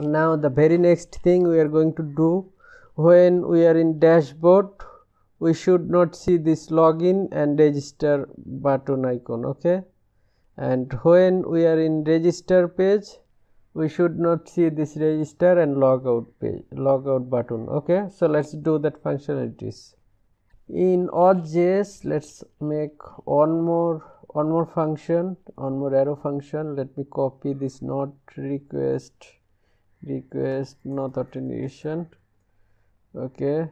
now the very next thing we are going to do when we are in dashboard we should not see this login and register button icon okay? And when we are in register page we should not see this register and logout page logout button okay? So let's do that functionalities. In auth.js let's make one more one more function one more arrow function. Let me copy this not request request not authentication okay.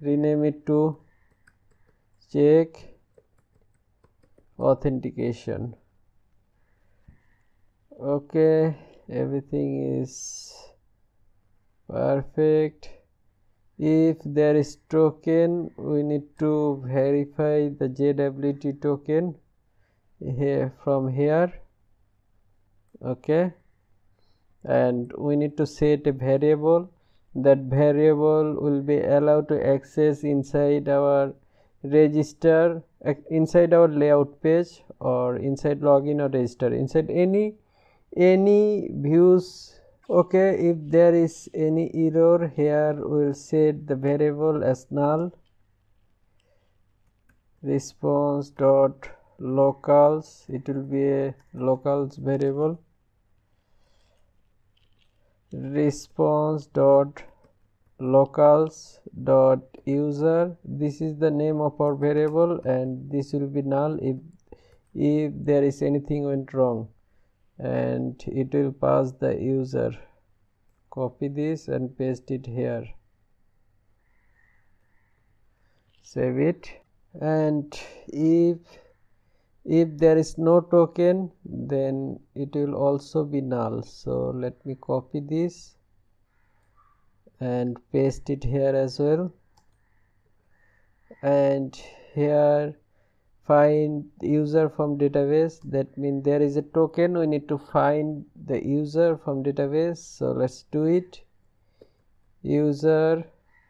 Rename it to check authentication. Okay. Everything is perfect. If there is token we need to verify the jwt token here from here. Okay and we need to set a variable. That variable will be allowed to access inside our register inside our layout page or inside login or register. Inside any any views okay if there is any error here we'll set the variable as null. Response dot locals. It will be a locals variable response dot locals dot user this is the name of our variable and this will be null if if there is anything went wrong. And it will pass the user. Copy this and paste it here. Save it. And if if there is no token then it will also be null. So let me copy this and paste it here as well. And here find user from database. That means there is a token. We need to find the user from database. So let's do it. User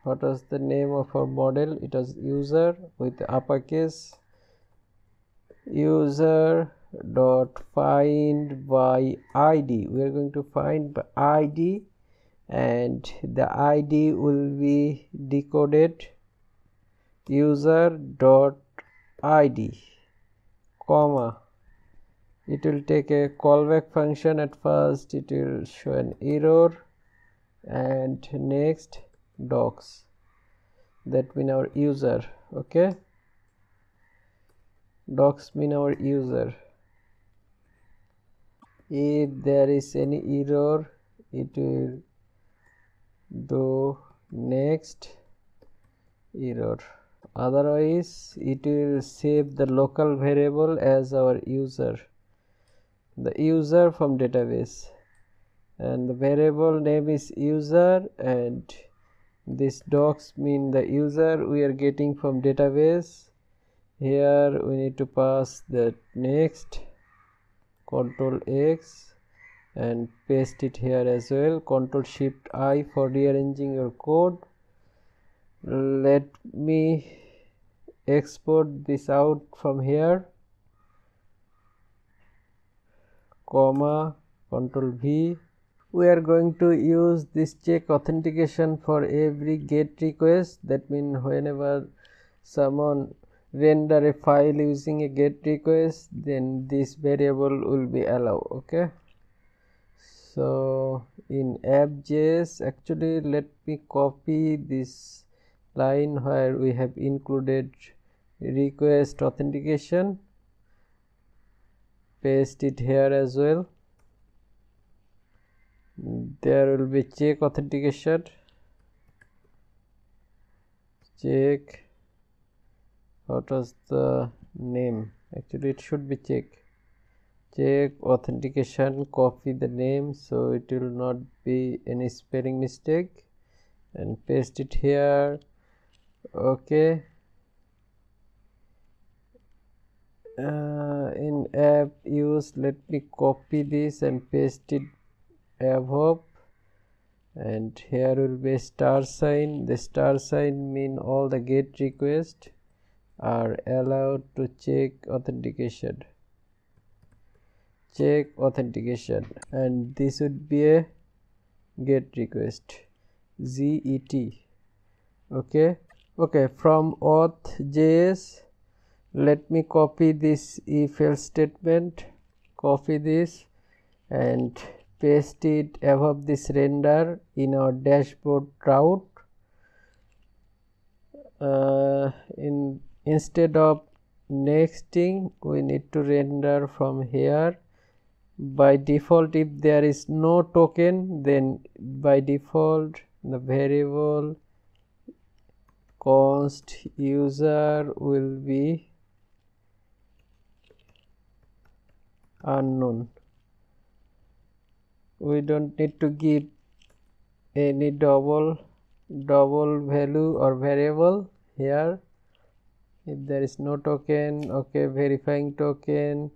what was the name of our model? It was user with uppercase user dot find by id we are going to find by id and the id will be decoded. User dot id comma. It will take a callback function. At first it will show an error. And next docs. That mean our user okay docs mean our user. If there is any error it will do next error. Otherwise it will save the local variable as our user. The user from database. And the variable name is user and this docs mean the user we are getting from database here we need to pass the next. Control x and paste it here as well. Control shift i for rearranging your code. Let me export this out from here. Comma control v. We are going to use this check authentication for every get request. That means whenever someone render a file using a get request then this variable will be allowed okay? So in app.js actually let me copy this line where we have included request authentication paste it here as well. There will be check authentication. Check what was the name? Actually it should be check. Check authentication copy the name so it will not be any spelling mistake. And paste it here. Okay. Uh, in app use let me copy this and paste it above. And here will be star sign. The star sign mean all the get request are allowed to check authentication. Check authentication and this would be a get request. Get okay? Okay from auth js let me copy this if else statement copy this and paste it above this render in our dashboard route. Uh, in instead of nexting we need to render from here. By default if there is no token then by default the variable const user will be unknown. We don't need to give any double double value or variable here if there is no token okay verifying token.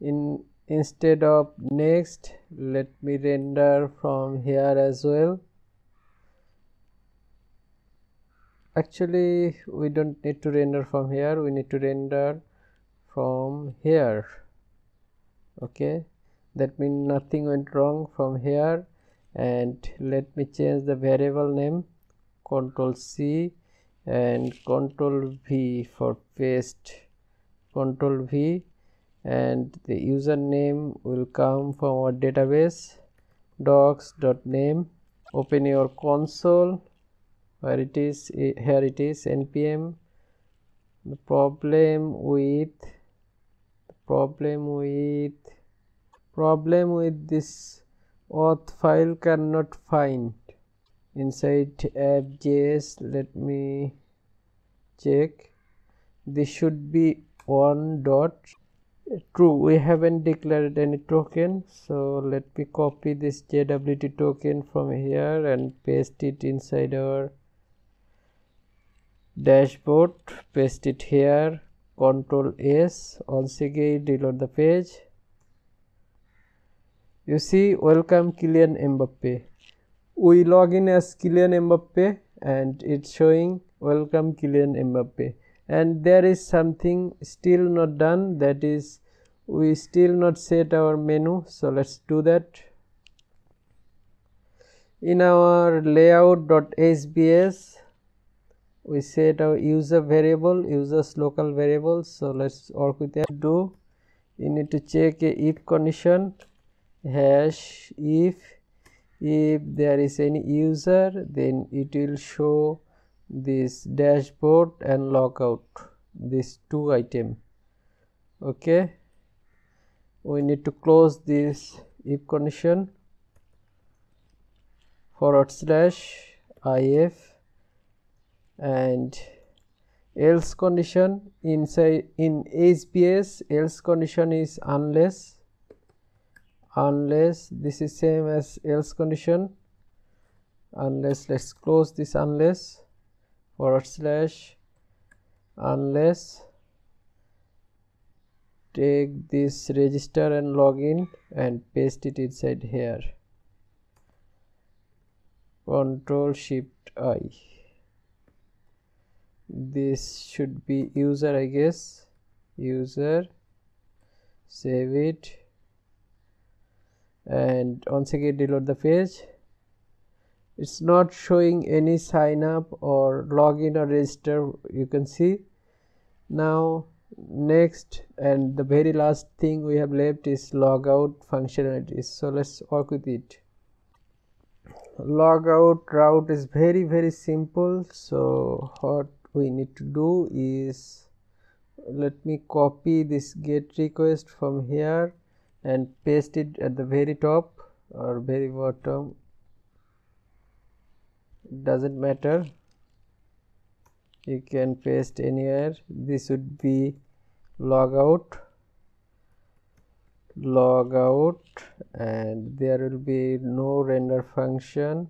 In instead of next let me render from here as well. Actually we don't need to render from here. We need to render from here. Okay? That means nothing went wrong from here. And let me change the variable name. Control c and control v for paste. Control v and the username will come from our database docs.name open your console. Where it is here it is npm the problem with the problem with problem with this auth file cannot find inside app.js uh, let me check. This should be one dot. True we haven't declared any token so let me copy this jwt token from here and paste it inside our dashboard. Paste it here. Control s once again reload the page. You see welcome Kylian Mbappe we log in as Kylian Mbappe and it's showing welcome Kylian Mbappe. And there is something still not done that is we still not set our menu so let's do that. In our layout.hbs we set our user variable users local variables so let's work with that. Do you need to check a if condition hash if if there is any user then it will show this dashboard and logout these two item. Okay? We need to close this if condition. Forward slash if. And else condition inside in HBase else condition is unless unless this is same as else condition unless let's close this unless forward slash unless take this register and login and paste it inside here. Control shift i. This should be user i guess. User save it and once again reload the page. It's not showing any sign up or login or register you can see. Now next and the very last thing we have left is logout functionalities so let's work with it. Logout route is very very simple. So what we need to do is let me copy this get request from here and paste it at the very top or very bottom. Doesn't matter. You can paste anywhere. This would be logout logout and there will be no render function.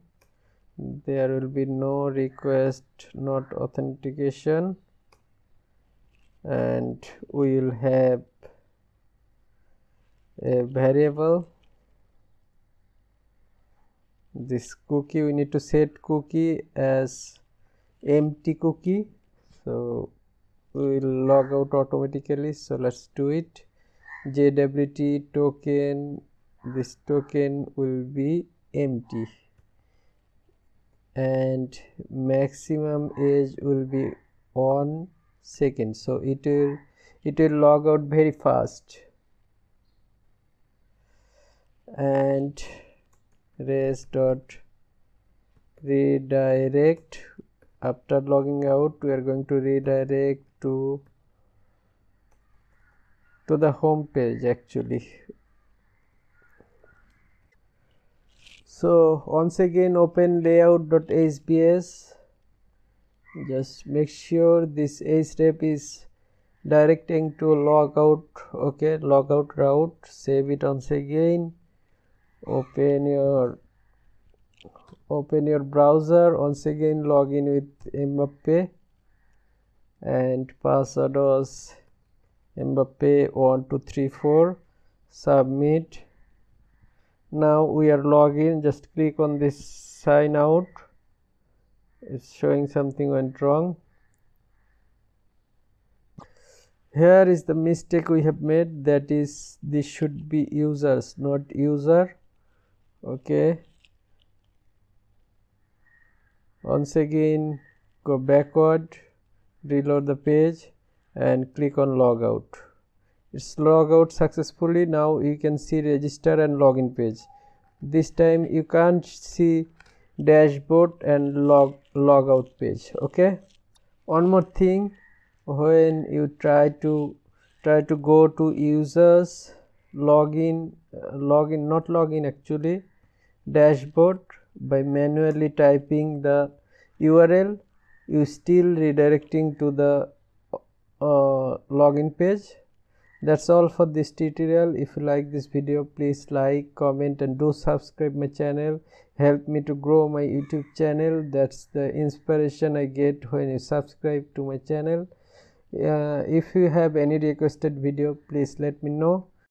There will be no request not authentication. And we will have a variable. This cookie we need to set cookie as empty cookie. So we will log out automatically. So let's do it. Jwt token this token will be empty. And maximum age will be 1 second. So it will it will log out very fast and res dot redirect. After logging out we are going to redirect to to the home page actually. So once again open layout.hbs just make sure this href is directing to logout okay logout route save it once again open your open your browser. Once again log in with Mbappe and password was Mbappe 1234 submit. Now we are login just click on this sign out. It's showing something went wrong. Here is the mistake we have made. That is this should be users not user okay. Once again go backward reload the page and click on logout. It's log out successfully. Now you can see register and login page. This time you can't see dashboard and log logout page. Okay? One more thing. When you try to try to go to users login uh, login not login actually dashboard by manually typing the url. You still redirecting to the uh, login page. That's all for this tutorial. If you like this video please like comment and do subscribe my channel. Help me to grow my youtube channel. That's the inspiration i get when you subscribe to my channel. Uh, if you have any requested video please let me know